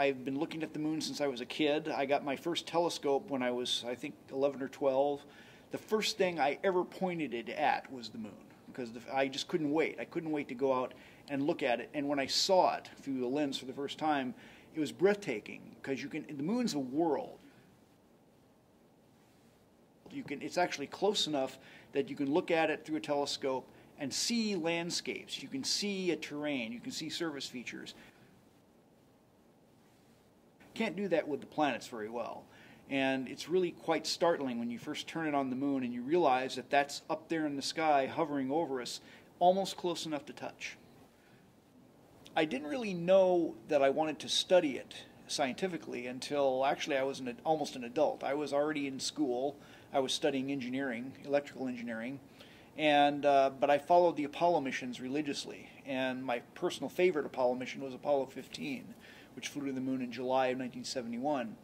I've been looking at the moon since I was a kid. I got my first telescope when I was, I think, 11 or 12. The first thing I ever pointed it at was the moon because the, I just couldn't wait. I couldn't wait to go out and look at it. And when I saw it through the lens for the first time, it was breathtaking because you can. The moon's a world. You can. It's actually close enough that you can look at it through a telescope and see landscapes. You can see a terrain. You can see surface features. Can't do that with the planets very well. And it's really quite startling when you first turn it on the moon and you realize that that's up there in the sky hovering over us, almost close enough to touch. I didn't really know that I wanted to study it scientifically until actually I was an, almost an adult. I was already in school. I was studying engineering, electrical engineering, and uh, but I followed the Apollo missions religiously. And my personal favorite Apollo mission was Apollo 15, which flew to the moon in July of 1971.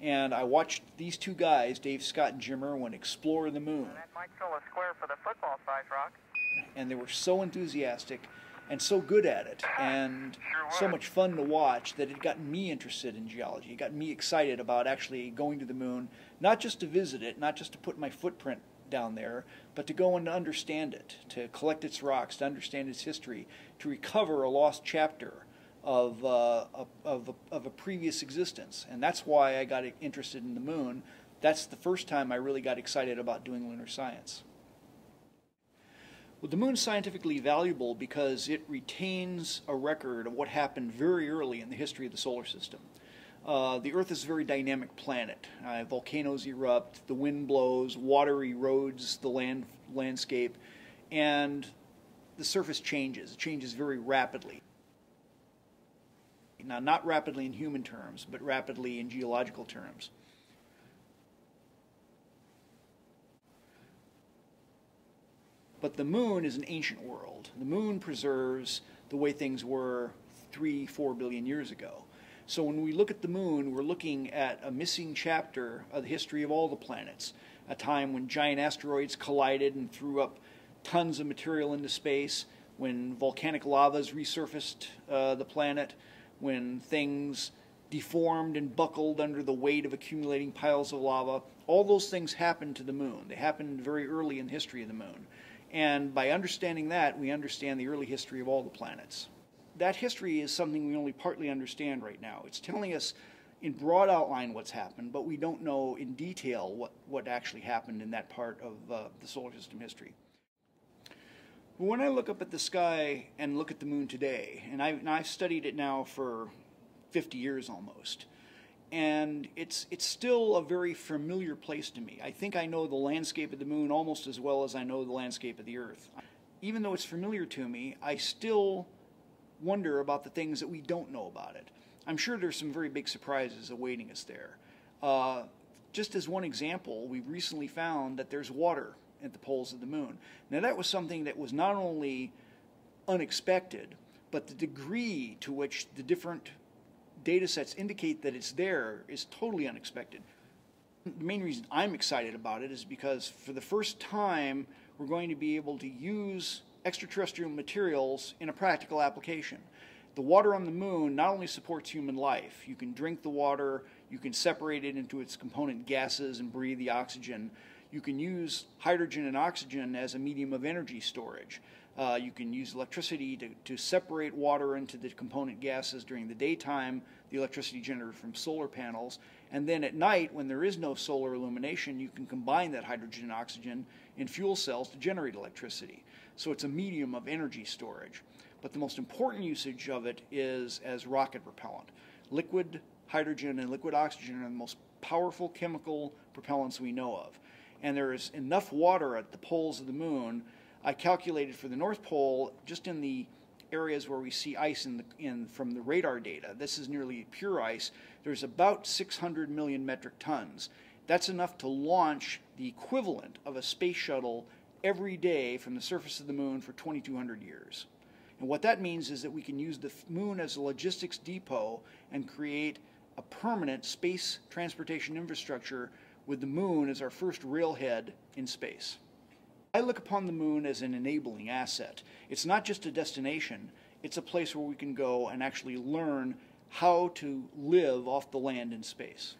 And I watched these two guys, Dave Scott and Jim Irwin, explore the moon. That might fill a square for the football size rock. And they were so enthusiastic and so good at it and Sure so much fun to watch that it got me interested in geology. It got me excited about actually going to the moon, not just to visit it, not just to put my footprint down there, but to go and understand it, to collect its rocks, to understand its history, to recover a lost chapter of, uh, of, of, of a previous existence. And that's why I got interested in the moon. That's the first time I really got excited about doing lunar science. Well, the moon's scientifically valuable because it retains a record of what happened very early in the history of the solar system. Uh, the Earth is a very dynamic planet. Uh, volcanoes erupt, the wind blows, water erodes the land landscape, and the surface changes. It changes very rapidly. Now, not rapidly in human terms, but rapidly in geological terms. But the moon is an ancient world. The moon preserves the way things were three, four billion years ago. So when we look at the moon, we're looking at a missing chapter of the history of all the planets, a time when giant asteroids collided and threw up tons of material into space, when volcanic lavas resurfaced uh, the planet, when things deformed and buckled under the weight of accumulating piles of lava. All those things happened to the moon. They happened very early in the history of the moon. And by understanding that, we understand the early history of all the planets. That history is something we only partly understand right now. It's telling us in broad outline what's happened, but we don't know in detail what, what actually happened in that part of uh, the solar system history. When I look up at the sky and look at the moon today, and I've, and I've studied it now for 50 years almost, and it's it's still a very familiar place to me. I think I know the landscape of the moon almost as well as I know the landscape of the Earth. Even though it's familiar to me, I still wonder about the things that we don't know about it. I'm sure there's some very big surprises awaiting us there. Uh, just as one example, we recently found that there's water at the poles of the moon. Now that was something that was not only unexpected, but the degree to which the different data sets indicate that it's there is totally unexpected. The main reason I'm excited about it is because for the first time, we're going to be able to use extraterrestrial materials in a practical application. The water on the moon not only supports human life, you can drink the water, you can separate it into its component gases and breathe the oxygen. You can use hydrogen and oxygen as a medium of energy storage. Uh, you can use electricity to, to separate water into the component gases during the daytime, the electricity generated from solar panels. And then at night, when there is no solar illumination, you can combine that hydrogen and oxygen in fuel cells to generate electricity. So it's a medium of energy storage. But the most important usage of it is as rocket propellant. Liquid hydrogen and liquid oxygen are the most powerful chemical propellants we know of. And there is enough water at the poles of the moon I calculated for the North Pole, just in the areas where we see ice in, the, in from the radar data, this is nearly pure ice, there's about 600 million metric tons. That's enough to launch the equivalent of a space shuttle every day from the surface of the moon for 2,200 years. And what that means is that we can use the moon as a logistics depot and create a permanent space transportation infrastructure with the moon as our first railhead in space. I look upon the moon as an enabling asset. It's not just a destination, it's a place where we can go and actually learn how to live off the land in space.